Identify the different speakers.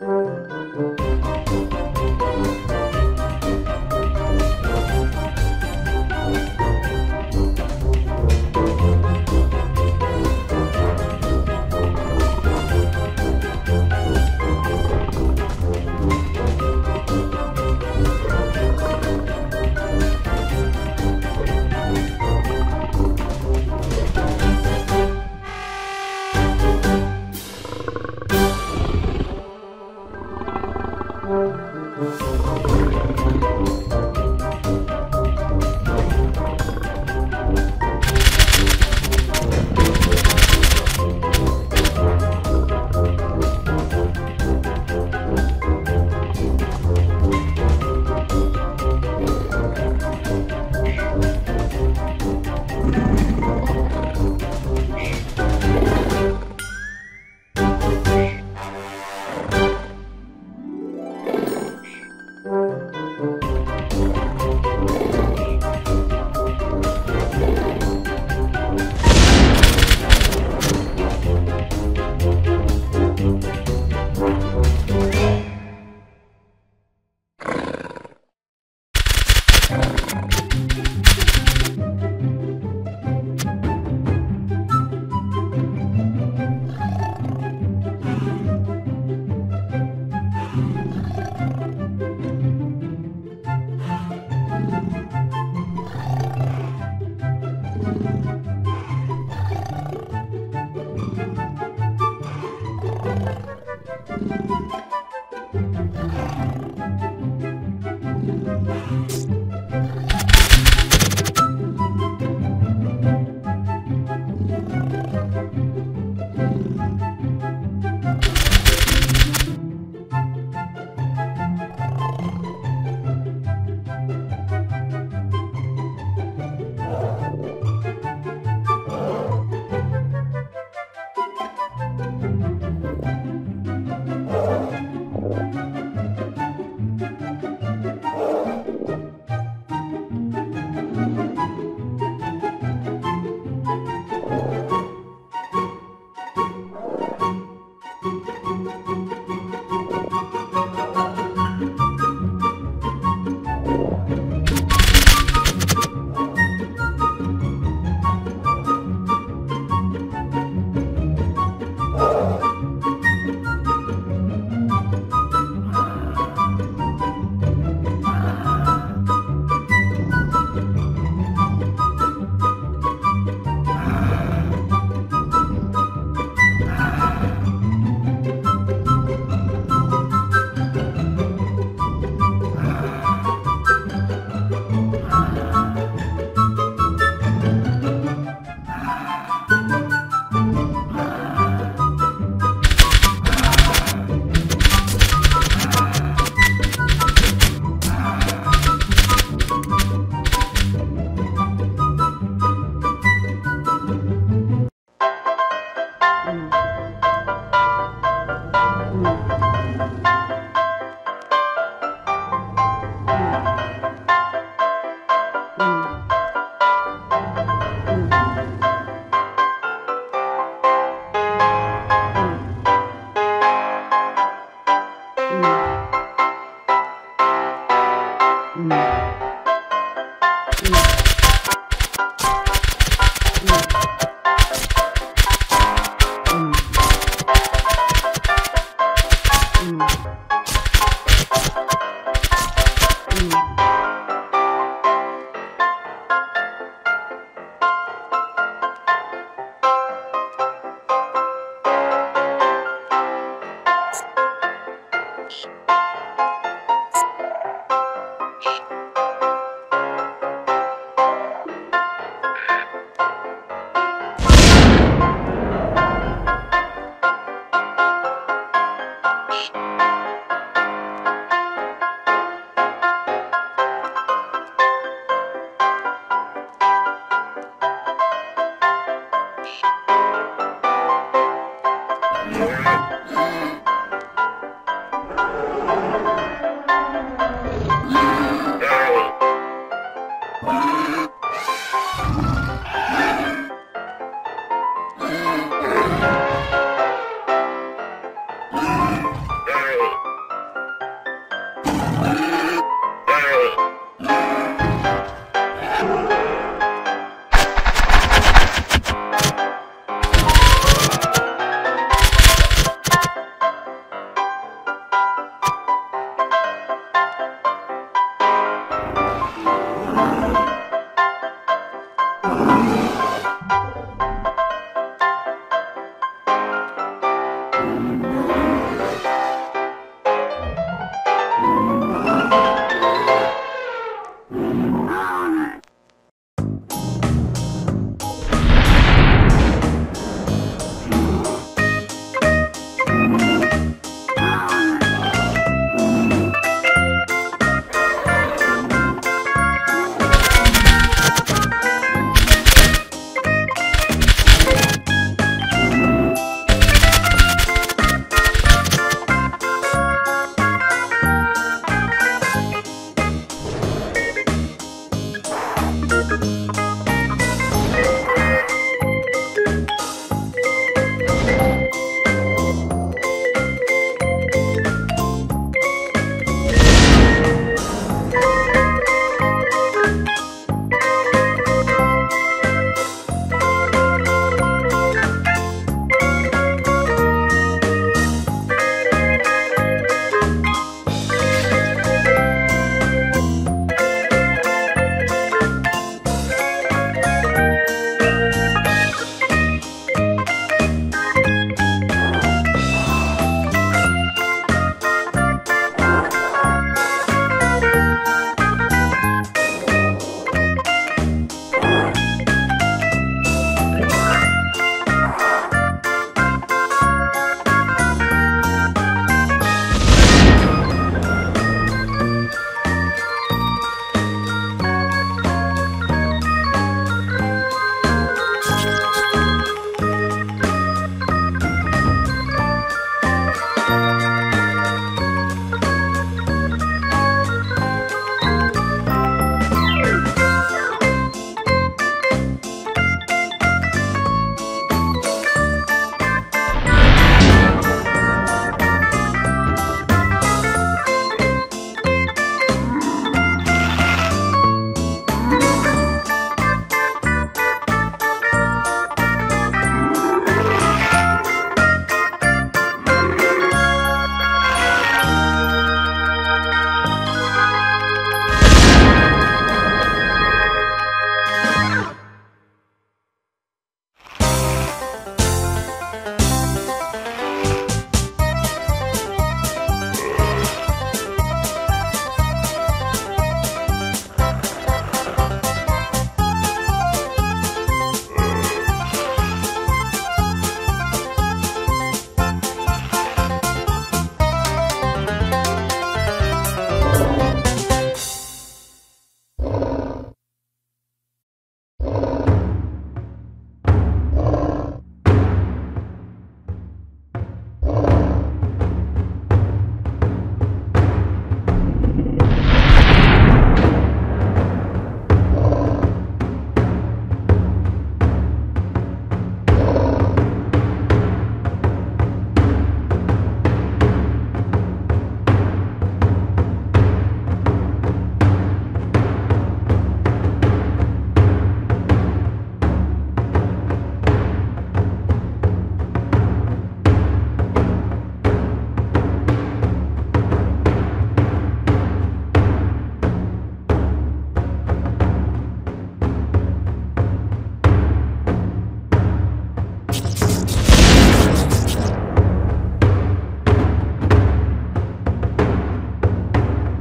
Speaker 1: Música Thank you.
Speaker 2: Bye.